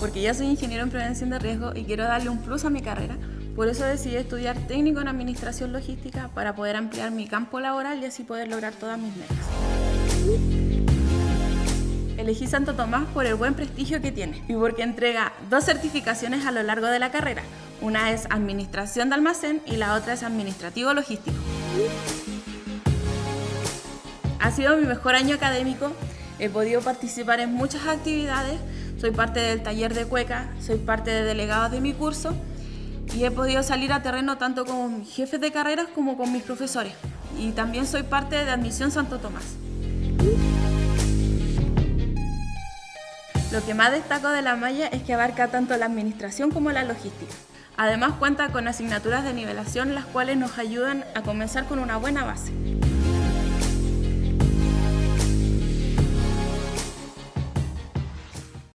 Porque ya soy ingeniero en prevención de riesgo y quiero darle un plus a mi carrera, por eso decidí estudiar técnico en administración logística para poder ampliar mi campo laboral y así poder lograr todas mis metas. Elegí Santo Tomás por el buen prestigio que tiene y porque entrega dos certificaciones a lo largo de la carrera. Una es Administración de Almacén y la otra es Administrativo Logístico. Ha sido mi mejor año académico, he podido participar en muchas actividades, soy parte del taller de cueca, soy parte de delegados de mi curso y he podido salir a terreno tanto con jefes de carreras como con mis profesores. Y también soy parte de Admisión Santo Tomás. Lo que más destaco de la malla es que abarca tanto la administración como la logística. Además cuenta con asignaturas de nivelación las cuales nos ayudan a comenzar con una buena base.